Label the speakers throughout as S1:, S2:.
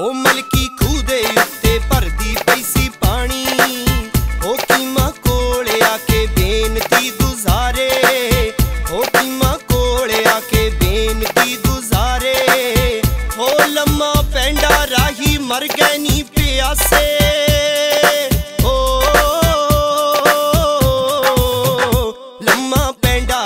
S1: ਉਹ ਮਲਕੀ ਖੂਹ ਦੇ ਉੱਤੇ ਭਰਦੀ ਪਈ ਸੀ ਪਾਣੀ। ਉਹ ਕੀਮਾ ਕੋਲ ਆ ਕੇ ਬੇਨਤੀ ਗੁਜ਼ਾਰੇ। ਉਹ ਕੀਮਾ ਕੋਲ ਆ ਕੇ ਬੇਨਤੀ ਗੁਜ਼ਾਰੇ। ਹੋ ਲੰਮਾ ਪੈਂਡਾ ਰਾਹੀ ਮਰ ਗਏ ਨੀ ਪਿਆਸੇ। ਓ ਲੰਮਾ ਪੈਂਡਾ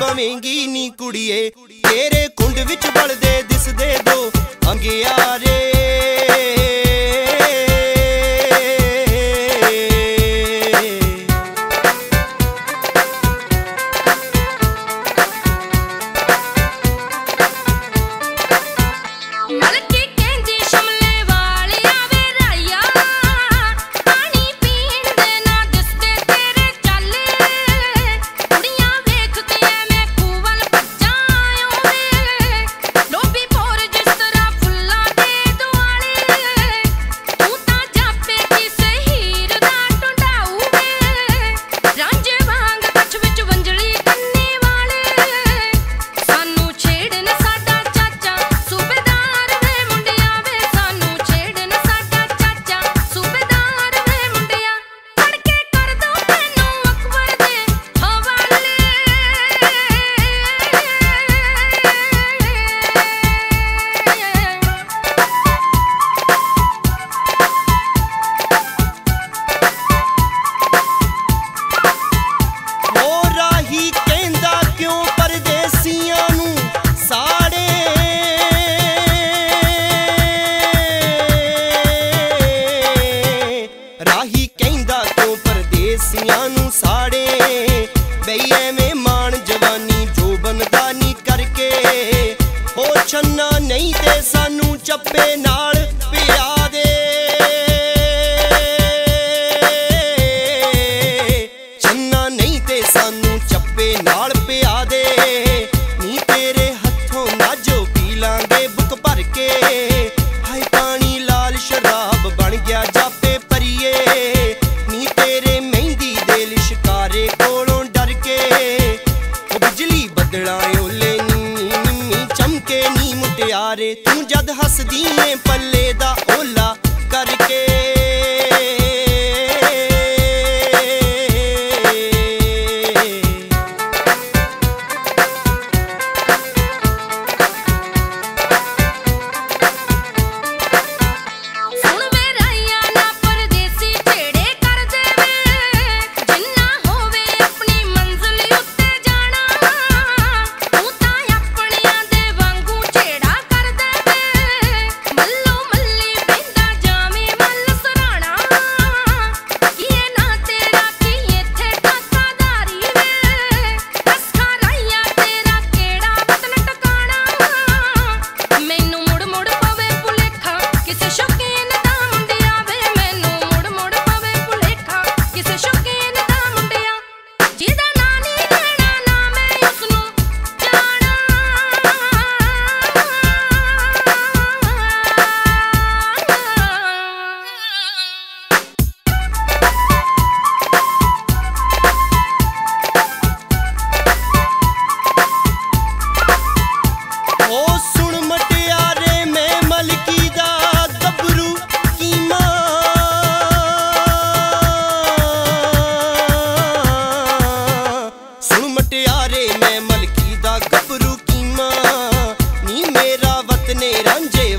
S1: ਬਵੇਂਗੀ ਨੀ ਕੁੜੀਏ। ਤੇਰੇ ਕੁੰਡ ਵਿੱਚ ਬਲਦੇ ਦਿਸਦੇ ਦੋ। ਅੰਗਿਆਰੇ। ਚੱਪੇ ਨਾਲ don't jail.